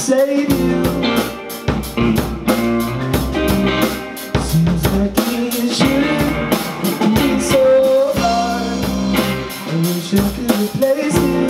Save you. Seems like it shouldn't be so hard. I wish I could replace you.